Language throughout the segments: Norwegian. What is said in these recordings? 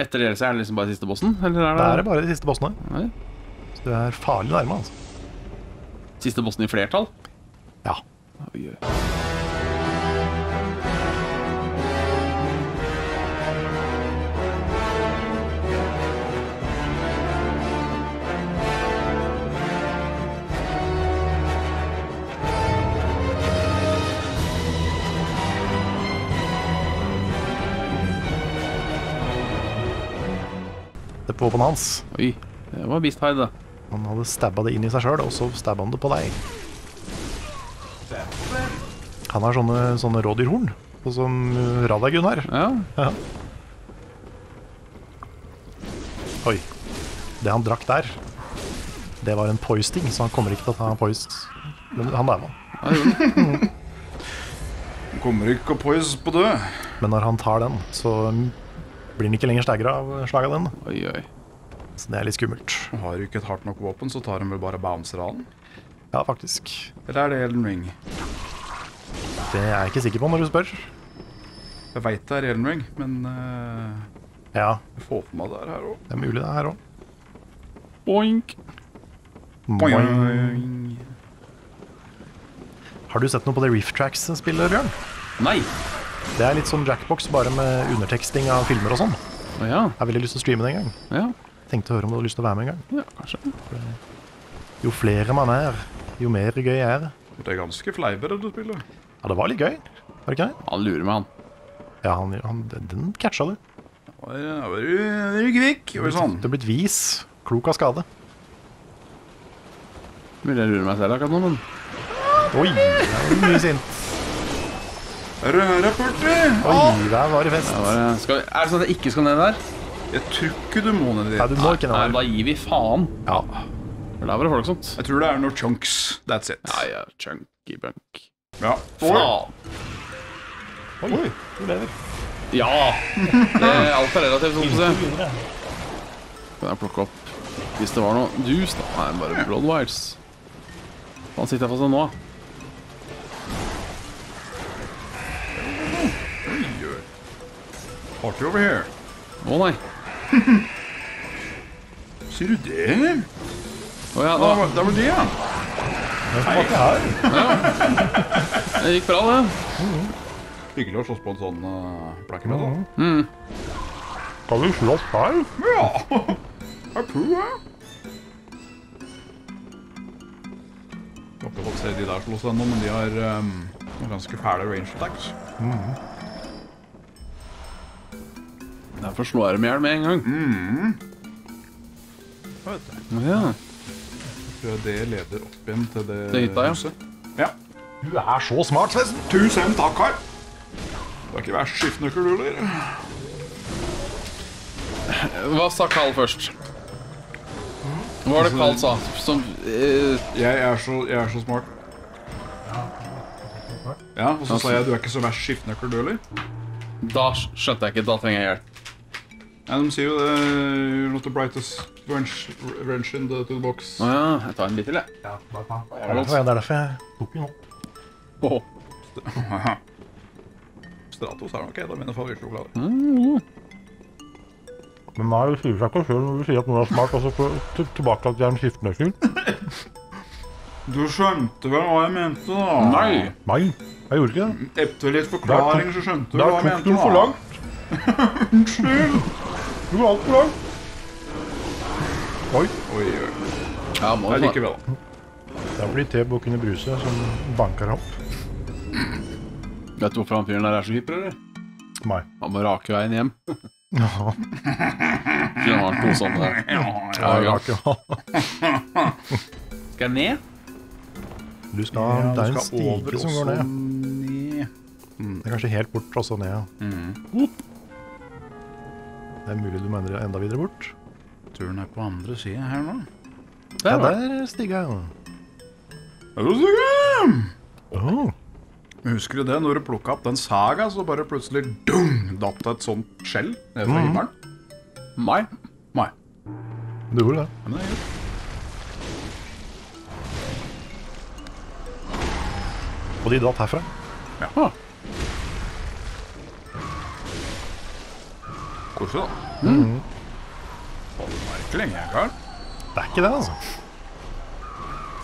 Etter DLC er det liksom bare siste bossen? Eller er Da det, er det bare de siste bossene. Nei. Så du er farlig nærme, altså. siste bossen i flertall? Ja. Oi, oi. På våpenet hans. oi. Det var Beast Hide, da. Han hadde stabba det inn i seg sjøl, og så stabba han det på deg. Han har sånne, sånne rådyrhorn, sånn som Radagun har. Ja. Ja. Oi. Det han drakk der, det var en poisting, så han kommer ikke til å ta en poist. Men han daua. den. Kommer ikke poise på død. Men når han tar den, så blir den ikke lenger staggra av slaget av den. Oi, oi. Så det er litt skummelt. Har du ikke et hardt nok våpen, så tar de vel bare bouncer av den? Ja, faktisk. Eller er det Elden Ring? Det er jeg ikke sikker på når du spør. Jeg veit det er Elden Ring, men uh, Ja, jeg får for meg det er her òg. det er mulig det er her òg. Boink. Har du sett noe på det Rift Tracks-spillet, Bjørn? Nei. Det er litt sånn Jackbox, bare med underteksting av filmer og sånn. Å ja. Jeg har veldig lyst til å streame det en gang. Ja, Tenkte å høre om du hadde lyst til å være med en gang. ja kanskje. Jo flere man er, jo mer gøy er. Det er ganske fleipete, det spiller. Ja, det var litt gøy. Var det ikke det? Han lurer meg, han. Ja, han, han, den- catcha du. Ja, var du er du kvikk. Og sånn. Du er blitt vis. Klok av skade. Mulig jeg lurer meg selv akkurat nå, men Oi, det er mye sint. Rødrapporter! Oi, der var det fest. det var, skal vi, Er det sånn at jeg ikke skal ned der? Jeg tror ikke du må ned Nei, du må ikke Nei, da gir vi faen. Ja. For der var det folksomt. Jeg tror det er noen chunks. That's it. Ja, ja, chunky bunk. Ja. Faen. Oi, du lever. Ja! Det er alt er relativt, å se. Kan jeg plukke opp Hvis det var noe dus, da. Nei, bare Bloodwires. Hva sitter jeg fast i nå? Party over here. Å nei. Sier du det? Å ja, Da da. var det var det, ja. Det gikk bra, det. Hyggelig å slåss på en sånn uh, black metal. Kan vi slåss her? Ja. Jeg tror det. Jeg har ikke fått se de der slåss ennå, men de har um, ganske fæle range attacks. Derfor slår jeg dem i hjel med en gang. Jeg vet det. Å ja. Tror jeg det leder opp igjen til det Til hytta, ja. huset. Ja. Du er så smart, Svesen. Tusen takk, kar. Du er ikke verst skiftenøkkel, du, eller? Hva sa Carl først? Hva var det Carl sa? Som uh... Jeg er så, jeg er så smart. Ja, og så sa jeg du er ikke så verst skiftenøkkel, du, eller? Da skjønte jeg ikke. Da trenger jeg hjelp. Ja, de sier jo det. You're not the brightest wrench, wrench in the toolbox. Å ja. Jeg tar en bit til, jeg. Ja, bare ta. det er derfor jeg tok den opp. Stratos er nok en av mine favorittsjokolader. Men nei, det sier seg ikke selv når du sier at noen er smart, og så får du tilbake til at jeg er en skiftenøkkel. Du skjønte vel hva jeg mente, da? Nei. Nei, jeg gjorde ikke det. Etter litt forklaring så skjønte du hva jeg tok mente. du for langt. Unnskyld. Du er altfor lang. Oi, Oi, oi. Ja, må Nei, det likevel. det blir T-bukkene Bruse som banker opp. Vet du hvorfor han fyren der er så hyper, eller? Nei. Han må rake veien hjem. Ja, Så han har to sånne der. ja, ja. ja. Skal jeg ned? Du skal, Ja, det er du en skal over stige som går ned. ned. Det er kanskje helt bort og så ned. ja. Mm. Det er mulig du mener enda videre bort. Turen er på andre siden her nå. Ja, Der det. der stiger jeg. Er du sikker? Husker du det, når du plukka opp den saga, så bare plutselig dung, datt et sånt skjell ned fra himmelen? Nei. Nei. du gjorde det. Men det er greit. Og de datt herfra. Ah, Koselig, da. Mm. Holder meg ikke lenge, jeg, kar. Det er ikke det, altså.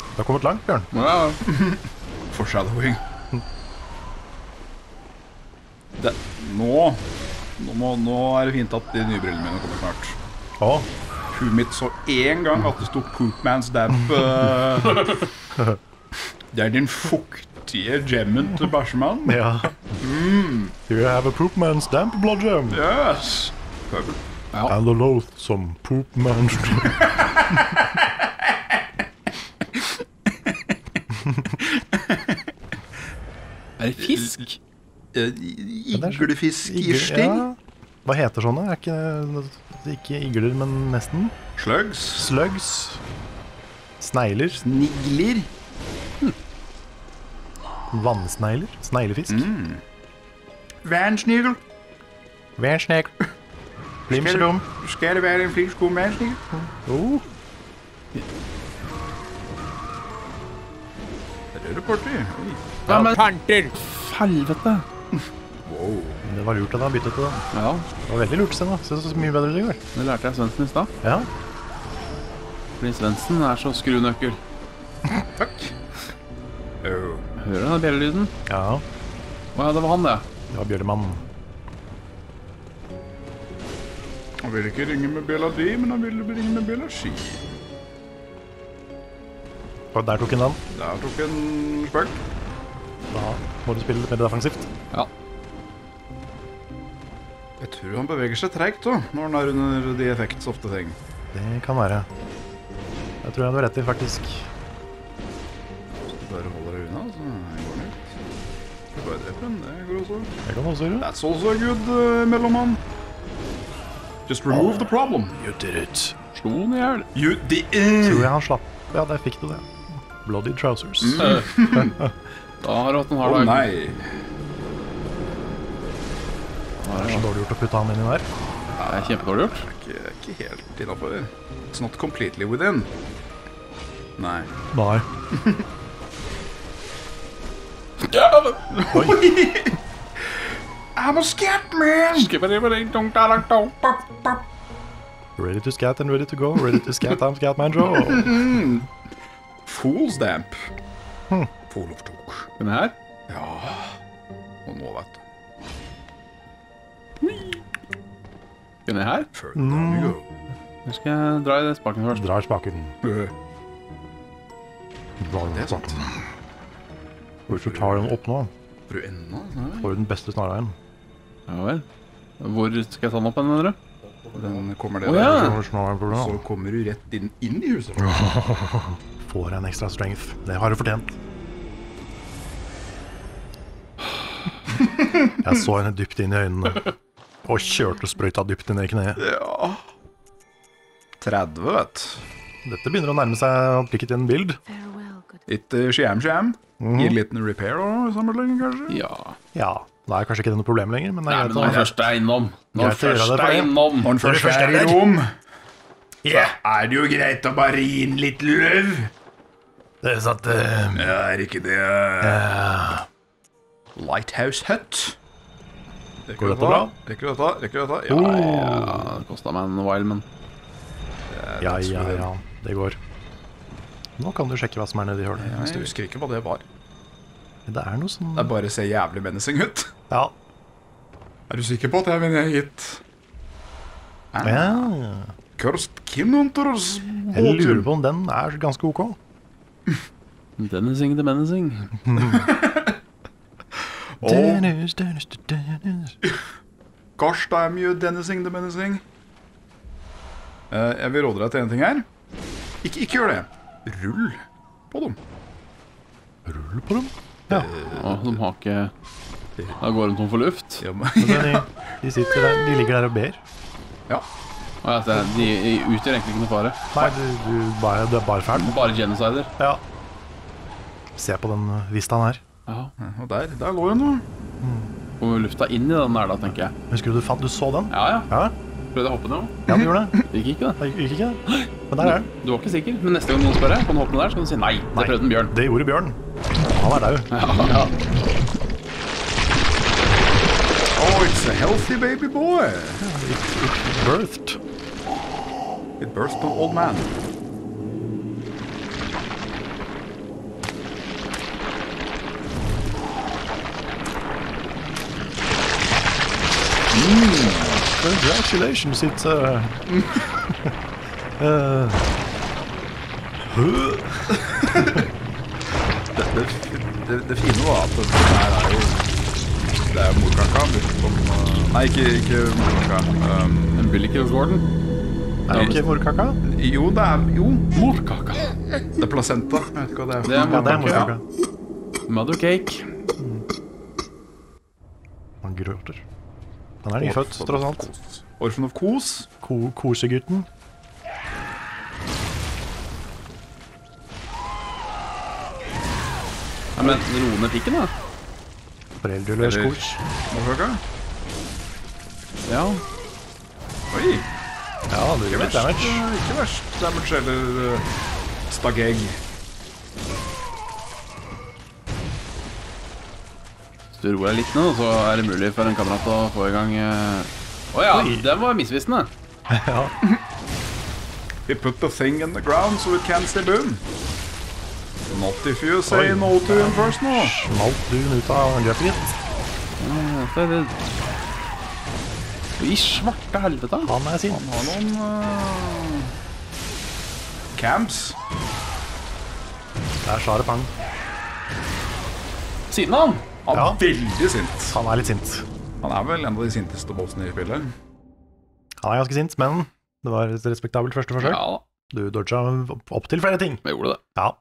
Du har kommet langt, Bjørn. Ja, Foreshadowing. Det, nå, nå, må, nå er det fint at de nye brillene mine kommer snart. Å, Huet mitt så én gang at det sto Poopman's Damp. Uh, det er din fuktige gemmen til bæsjemann. ja. You have a poopman's damp blodgem. Yes! Pøbel. And the loathsome poop man's Er det fisk? Iglefisk i sting. Ja. Hva heter sånne? Er ikke, ikke igler, men nesten. Slugs. Slugs. Snegler. Nigler. Vannsnegler. Sneglefisk. Vernsnigel. Værsnegl. Flimserom. Skal det være en flink sko Uh. Det er det party. Ja, men Helvete. Wow. Det var lurt at han byttet til det. Ja, Det var veldig lurt, Sten. da. Så, mye bedre i går. det lærte jeg Svendsen i stad. Ja. Fordi Svendsen er så skrunøkkel. Takk. Oh. Hører du den bjellelyden? ja. Å ja, det var han, det. Det var Bjørnemann. Han vil ikke ringe med bjella di, men han vil ringe med bjella si. Og der tok han den. Der tok han spøk. Da må du spille litt mer defensivt. Ja. Jeg tror han beveger seg treigt òg, når han er under de effekts ofte ting. Det kan være. Jeg tror jeg du har rett i, faktisk. Så du bare holder deg unna, så går han ut. Du bare drepe den, det går også. Det kan også gjøre. That's also a good uh, mellommann. Just remove the problem. You did it. Slo den i hjel. You did it. Tror jeg han slapp. Ja, der fikk du det. Bloody trousers. Da har du hatt en Å hard dag. nei. Det er så dårlig gjort å putte han inni der. Det er kjempedårlig gjort. Det er ikke, ikke helt innafor. It's not completely within. Nei. Nei. I'm a scat man! Ready to scat and ready to go. Ready to scat, I'm Scatman Joe. Fool's damp. Fool of talk. Den her? Ja. Og nå, vet du. Den her? Nå skal jeg dra i spaken først. Drar spaken. Dra Drar spaken. Hvis du tar den opp nå, får du den beste snarveien. Ja vel. Hvor skal jeg ta den opp, den, mener du? Den kommer det der. ja. Den, Så kommer du rett inn, inn i huset. Får en ekstra strength. Det har du fortjent. Jeg så henne dypt inn i øynene. Og kjørte sprøyta dypt ned i kneet. Ja 30, vet Dette begynner å nærme seg prikket en bild. Litt uh, sham-sham. Gi en liten repair og sammenligning, kanskje. Ja. Ja, da er kanskje ikke det noe problem lenger, men det Nei, er men når greit den først er innom Når Greit å først det er det. innom Når den først først er er i rom, så er det jo greit å bare gi inn litt løv. Det er sant, eh, Ja, er ikke det uh, Lighthouse Hut? Rekker Går du dette bra? Rekker du dette? Rekker du dette? Ja, Oh. Ja, det kosta meg en while, men Ja, ja, ja. Det går. Nå kan du sjekke hva som er nedi hølet. Jeg husker ikke hva det var. Det er noe sånn Det er bare ser jævlig menacing ut. Ja. Er du sikker på at jeg vinner hit? ja. Cursed Kinhunters Jeg lurer på om den er ganske ok. Dennising the menacing. Og Dennis, Dennis, Dennis. gosh, det er mye Dennising the Menacing. Eh, jeg vil råde deg til en ting her. Ikke, ikke gjør det. Rull på dem. Rull på dem. Ja. Og de har ikke Da går de tom for luft. Ja, men- de, de, sitter der, de ligger der og ber. ja. Og at de, de utgjør egentlig ikke noe fare. Nei, du, du, bare, du er bare fæl. Bare genocider. Ja. Se på den vistaen her. Ja. Og der, der lå hun nå. Kommer lufta inn i den der, da, tenker jeg. Husker du du fant Du så den? Ja ja. Ja, Prøvde å hoppe ned òg. ja du gjorde det. Det gikk ikke, det. Det gikk ikke det. Men der er den. Du var ikke sikker, men neste gang noen spør deg, kan du hoppe ned der, så kan du si nei. Det Nei. prøvde en bjørn. Det gjorde Bjørn. Han er daud. Ja, Oh, it's a healthy baby boy. It birthed. It birthed an old man. Congratulations, it's uh, uh, Det, det, det, det fine var at det her er jo Det er morkaka. Som, uh, nei, ikke, ikke morkaka. Um, Umbilical Gordon. Er det ikke morkaka? jo, det er Jo, Morkaka. det er placenta. Jeg vet ikke hva det er. Det er Ja, det er morkaka. morkaka. Mother cake. Han gråter. Han er nyfødt, tross alt. Orphan of Kos. Ko kosegutten. Nei, men ro ned pikken, da. Foreldreløs kos. Ja. Oi, Ja, det gjør litt verst, damage. uh, ikke verst damage eller uh, stageg. Hvis du roer deg litt nå, så er det mulig for en kamerat å få i gang eh, Å ja, Oi. den var misvisende. Ja. We put the thing in the ground so it can stay boom. Not if you say Oi. no to him first nå. Smalt dun ut av angrepet ditt. Ja, det er det. I svarte helvete. Han er sint. Han har noen uh, camps. Der sa det pang. Siden av han. Han er Ja. veldig sint. Han er litt sint. Han er vel en av de sinteste bossene i spillet. Han er ganske sint, men det var et respektabelt første forsøk. Ja Du dodga opptil flere ting. vi gjorde det. Ja.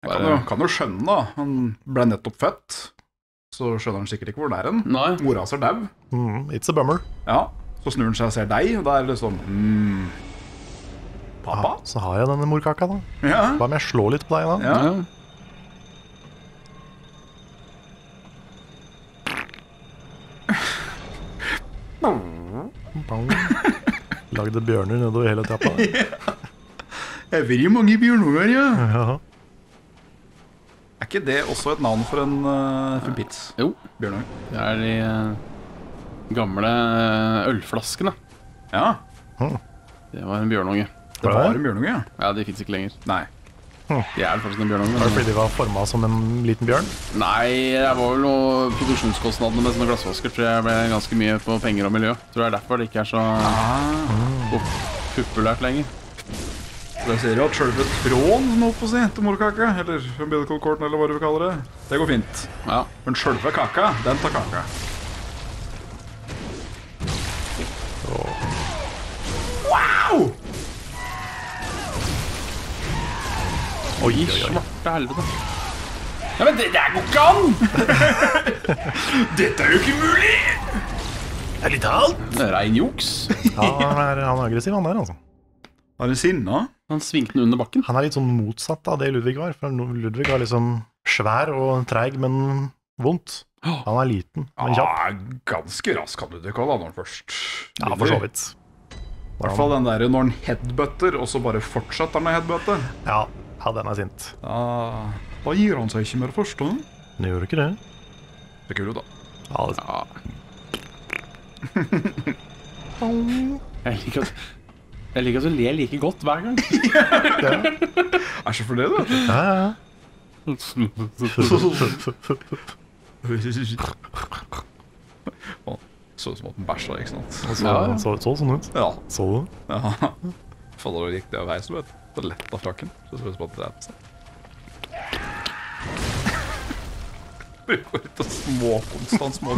Jeg kan jo, kan jo skjønne, da. Han ble nettopp født. Så skjønner han sikkert ikke hvor det er hen. Mora hans er dau. Mm, it's a bummer. Ja. Så snur han seg og ser deg, og da er det liksom hmm. Ja, så har jeg denne morkaka, da. Ja. Hva om jeg slår litt på deg, da? Ja. Ja. Lagde bjørner nedover hele trappa. Jeg vil jo mange bjørnunger, ja. Ja. Er ikke det også et navn for en uh, for en pits? Jo, Bjørnunge. det er de eh, gamle eh, ølflaskene. Ja. Det var en bjørnunge. Det Var en bjørnunge, ja. Ja, de fins ikke lenger. Nei. De er faktisk en bjørnunge. Var det fordi de var forma som en liten bjørn? Nei, det var vel noe produksjonskostnadene med sånne glassvasker tror jeg ble ganske mye på penger og miljø. Tror det er derfor det ikke er så ah. populært lenger. Du at sjølve tråden som holdt på å si til morkaka, eller umbilical corten, eller hva du vil kalle det, det går fint. Ja. Men sjølve kaka, den tar kaka. Wow! Oi, svarte helvete. Ja, men det, der går ikke an! Dette er jo ikke mulig! Det er litt halvt! Det Rein juks. Ja, han er, han er aggressiv, han der, altså. Er du sinna? Han svingte den under bakken. Han er litt sånn motsatt av det Ludvig var. For Ludvig var liksom svær og treig, men vondt. Han er liten, men kjapp. Ja, ganske rask kan du da, kalle han først. Ja, for så vidt. I hvert fall den der når han headbutter, og så bare fortsetter han å headbutte. Ja, ja, den er sint. Da, da gir han seg ikke mer først, da. Han gjør ikke det. Det er kult, da. Ja, det, Ja. Jeg liker at jeg liker at du ler like godt hver gang. Er så for det, du. ja, ja. Å, Så ut som at den bæsja, ikke sant? Så, Ja, ja. så, så sånn ut. Ja. Så du? ja. Faller gikk det av vei, så vet du. vet. lett letta frakken. Så ser det ut som at det er på seg. Du går ut og små, konstant små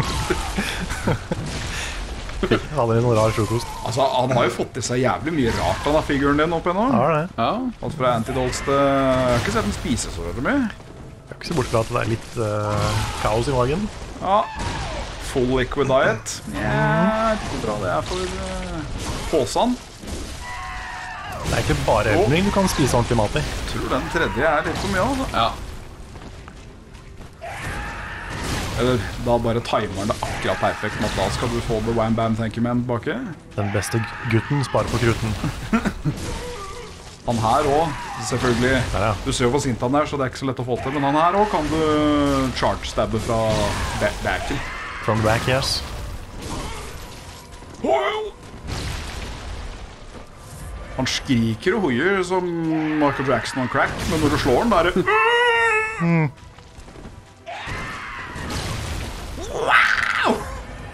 Hadde noen rar frokost. Altså, han har jo fått i seg jævlig mye rart, han har figuren din opp igjennom. Ja, det. Ja. Alt fra antidolls til Jeg har ikke sett den spise så veldig mye. Jeg kan ikke se bort fra at det er litt uh, kaos i magen. Ja. Full liquid diet. Ja, ikke bra det er for uh, posen. Det er ikke bare Elden du kan spise ordentlig mat i. Tror den tredje er litt for mye, altså. ja. Eller da bare timer det akkurat perfekt med da skal du få the wham bam thank you man tilbake. Den beste gutten sparer på kruten. han her òg, selvfølgelig. Ja, ja. Du ser jo hvor sint han er, så det er ikke så lett å få til. Men han her òg kan du charge-stabbe fra backen. From the back, yes. Han skriker og hoier som Michael Jackson on crack, men når du slår han, da er det. Mm.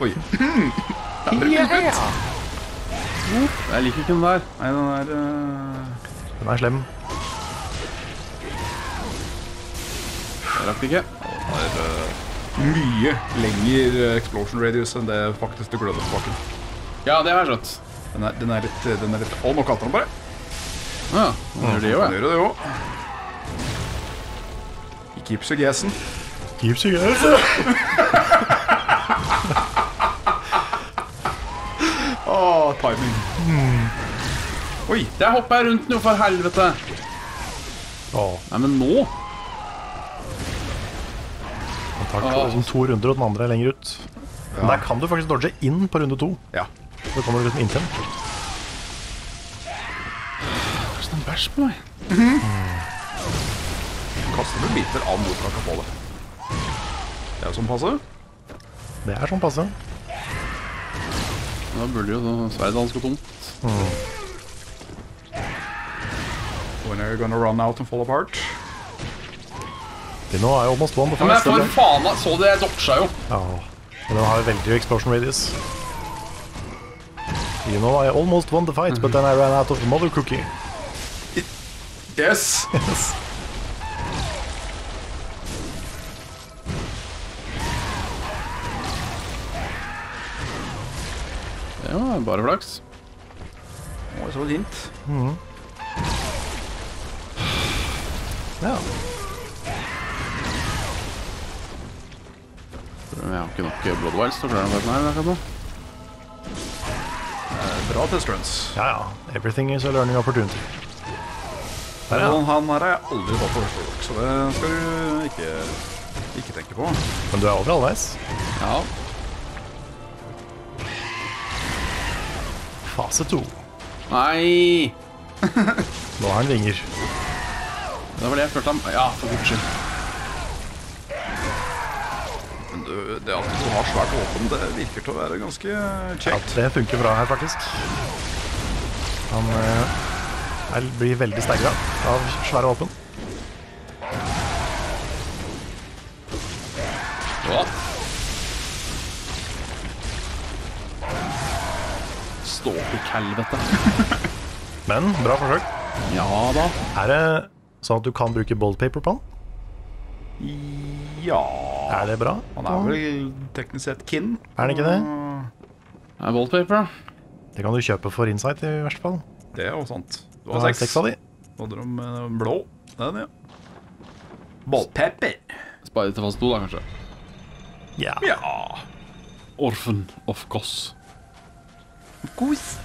Oi. Jeg liker ikke den der. Nei, den er uh... Den er slem. Jeg rakk det ikke. mye lenger eh, explosion radius enn det faktisk du gløder på bakken. Ja, det har jeg skjønt. Den er, den er litt, den er litt Å, nå kalte han bare. Ja, den gjør det jo, jeg. jeg. gjør det jo. Keeps you guessing. Keeps you guys. Timing. Oi, Der hopper jeg rundt nå, for helvete. Åh, Nei, men nå? Han tar to, liksom to runder, og den andre er lenger ut. Men der kan du faktisk dodge inn på runde to. Ja. Så kommer du liksom inntil den. Kanskje det er en bæsj på meg? Kaster du biter av motkaka på det. Det er jo sånn passe. Det er sånn passe. Da burde jo sverdet hans gå tomt. When are you gonna run out and fall apart? Det nå er jo almost one the Ja, men for faen så det, jeg dodga jo. Ja, men den har jo veldig explosion radius. You know, I almost won the fight, but then I ran out of the mother cookie. Yes! Yes. Det var bare flaks. Å, så hint. Ja. Jeg har ikke nok Blood Wilds til å klare den her akkurat nå. Bra testruns. ja, ja. Everything is a learning opportunity. Der, ja. Han, han her har jeg aldri fått på første så det skal du ikke, ikke tenke på. Men du er over halvveis. Ja. Fase to. Nei! Nå har han vinger. Det var det jeg følte ham Ja, for guds skyld. Men du, det at du har svært våpen, det virker til å være ganske kjekt. Ja, det funker bra her, faktisk. Han eh, blir veldig stagga av svære våpen. Ja. Ståpikk-helvete. Men bra forsøk. Ja da. Er det sånn at du kan bruke bold paper på den? Ja Er det bra? Han er vel teknisk sett kin. Er han ikke det? Det Er wallpaper, da? Det kan du kjøpe for insight, i verste fall. Det er jo sant. Du Du har seks. seks av de. Hadde de eh, blå. Den, ja. Ballpepper. Spare til fast to, da, kanskje. Ja. Ja. Orphan of Goss. Kos.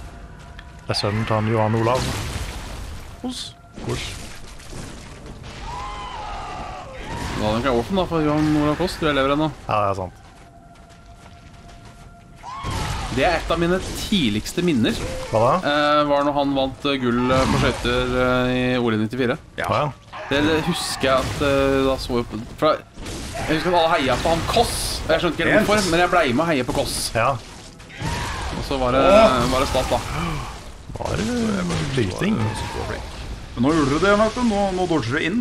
Det er sønnen til han Johan Olav. Hos Kors. Da hadde han ikke Orphan, da, for Johan Olav Koss. Du lever ennå. Ja, det er sant. Det er et av mine tidligste minner. Hva da? Eh, var når han vant eh, gull eh, på skøyter eh, i OL 94. Ja. Ja. Det, det husker jeg at da så jeg på fra, Jeg husker at alle heia på han Koss. Jeg skjønte ikke helt Helt. hvorfor, men jeg blei med å heie på Koss. ja. Og så var det, var det stas, da. Var det bryting? Men nå gjorde du det, vet du. Nå, nå dodger du inn.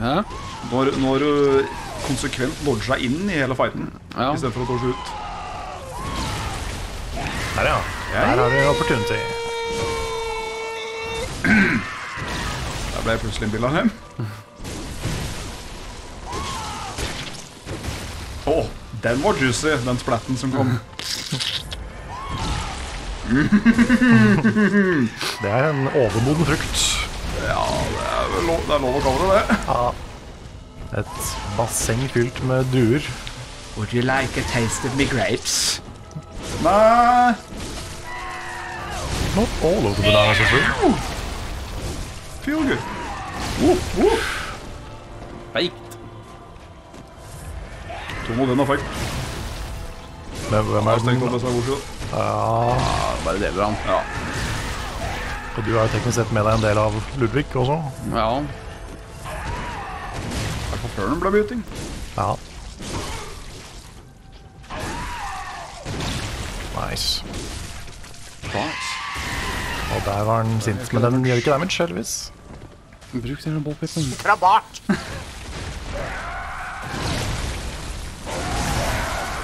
Ja. Nå har, nå har du konsekvent dodga inn i hele fighten, Ja. i stedet for å dodge ut. Der, ja. Der har du opportunity. Der ble jeg plutselig en bil av dem. Å, den var juicy, den splatten som kom. Det er en overmoden frukt. Ja, det er, vel lov, det er lov å kalle det det. Et basseng fylt med druer. Would you like a taste of my grapes? Nei Not all of the bananas are fruit. Feel good. Feikt. Tom og den er. Men hvem er den? opp disse bordsida. Ja, bare deler han. Ja. og du har jo teknisk sett med deg en del av Ludvig også. Ja. I hvert fall før den ble byting. Ja. Nice. Nice. Og der var han sint, men den gjør ikke damage, heldigvis. Bruk den ballpipen. Fra!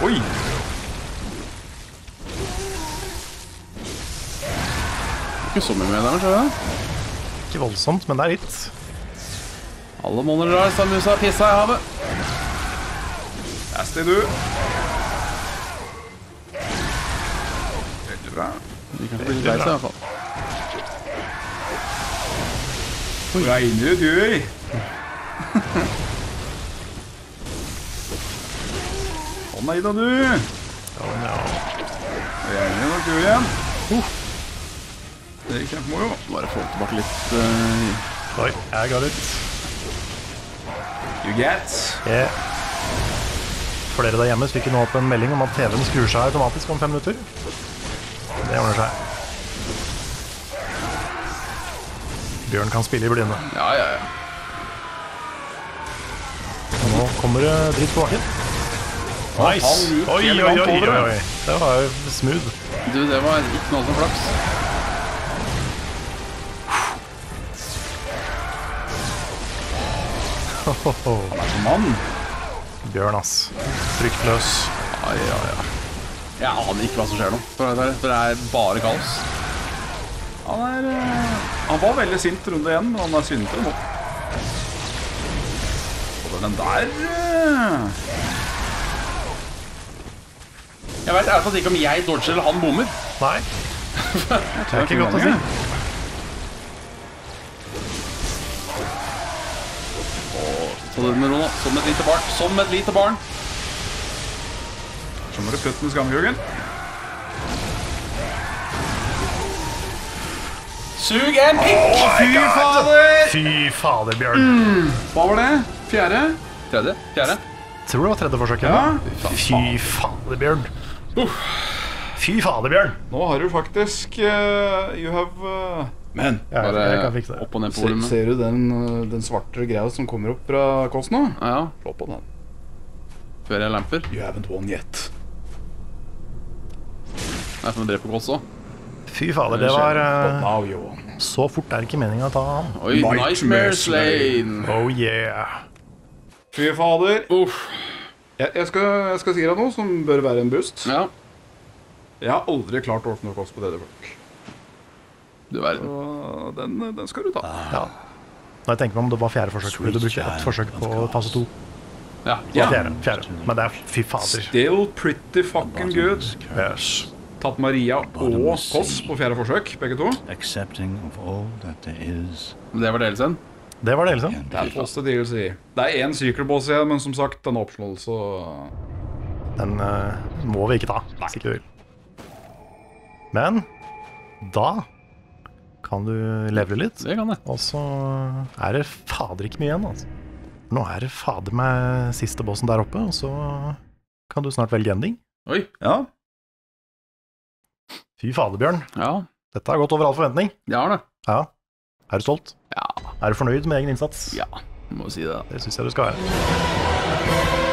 Oi! Ikke så mye med damage, er det? Ikke voldsomt, men det er litt. Alle måneder drar, sa musa pissa i havet. Asti, du. Veldig bra. De kan bli lei seg, i hvert fall. Regner det dør. Å nei da, du. Regner nok dør igjen. Det er kjempemoro. Bare få tilbake litt uh... Oi, jeg ga litt. You get. Yeah. Flere der hjemme fikk nå opp en melding om at TV-en skrur seg automatisk om fem minutter. Det ordner seg. Bjørn kan spille i blinde. Ja, ja, ja. Nå kommer det dritt på bakken. Nice! Oi, oi, oi, oi, oi. Det var smooth. Du, det var ikke noe som flaks. Hohoho. Mann. Bjørn, ass. Fryktløs. Ja, ja, ja. Jeg aner ikke hva som skjer nå, for det er bare kaos. Han er eh, Han var veldig sint runde igjen, men han er sintere nå. Og den der eh, Jeg vet hvert fall ikke om jeg dodger eller han bommer. Nei, det er ikke godt å si. Det med nå. Som et lite barn. Som et lite barn. Så må du putte den i skammekroken. Sug en pikk! Fy fader! Fy fader, Bjørn. Hva var det? Fjerde? Tredje? Fjerde? Tror det var tredje forsøket. Ja. Fy fader, Bjørn. Fy fader, Bjørn. Nå har du faktisk uh, You have eh, Men Ja, Bare jeg kan fikse det. opp og ned på ser, volumet. ser du den, eh, den svarte greia som kommer opp fra Kåss nå? Ja, ja. Slå på den. Før jeg lamper. You haven't won yet. Nei, for å drepe Kåss òg. Fy fader, det var now. Så fort er det ikke meninga å ta han. Oi, Nightmare Nightmare Slane. Oh yeah. Fy fader. Uff. Jeg, jeg, skal, jeg skal si deg noe som bør være en boost. Ja, Jeg har aldri klart å åpne kost på forsøk. Du verden. Og den, den skal du ta. Ja. Når jeg tenker meg om det var fjerde forsøk, fordi du brukte ett forsøk på fase to. Ja. Ja. ja. Fjerde, fjerde. Men det er fy fader. Still pretty fucking good. Yes. Tatt Maria og Koss på fjerde forsøk, begge to. accepting of all that there is. Det var delelsen. Det var det, and Det er poste DLC. Det er én cykelboss igjen, men som sagt, den er optional, så Den uh, må vi ikke ta, hvis ikke du vil. Men da kan du levre litt, Det kan jeg. og så er det fader ikke mye igjen, altså. Nå er det fader meg siste bossen der oppe, og så kan du snart velge ending. Oi. Ja. Fy fader, Bjørn. Ja, Dette har gått over all forventning. det har det. Ja. Er du stolt? Ja. Er du fornøyd med egen innsats? Ja, må si det. Det syns jeg du skal være.